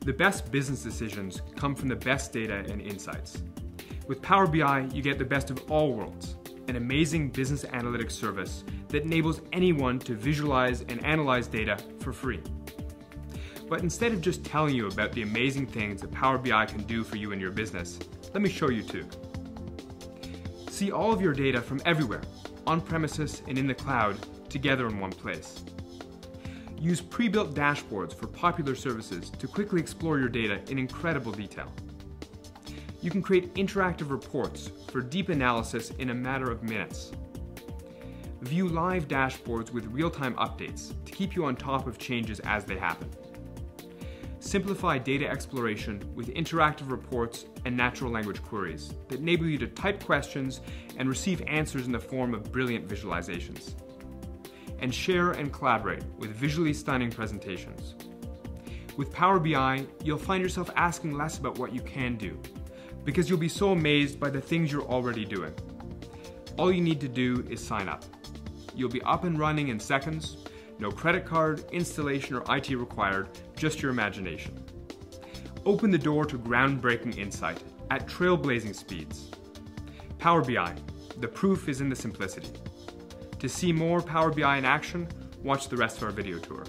The best business decisions come from the best data and insights. With Power BI, you get the best of all worlds an amazing business analytics service that enables anyone to visualize and analyze data for free. But instead of just telling you about the amazing things that Power BI can do for you and your business, let me show you too. See all of your data from everywhere, on premises and in the cloud, together in one place. Use pre-built dashboards for popular services to quickly explore your data in incredible detail. You can create interactive reports for deep analysis in a matter of minutes. View live dashboards with real-time updates to keep you on top of changes as they happen. Simplify data exploration with interactive reports and natural language queries that enable you to type questions and receive answers in the form of brilliant visualizations. And share and collaborate with visually stunning presentations. With Power BI, you'll find yourself asking less about what you can do, because you'll be so amazed by the things you're already doing. All you need to do is sign up. You'll be up and running in seconds, no credit card, installation, or IT required, just your imagination. Open the door to groundbreaking insight at trailblazing speeds. Power BI, the proof is in the simplicity. To see more Power BI in action, watch the rest of our video tour.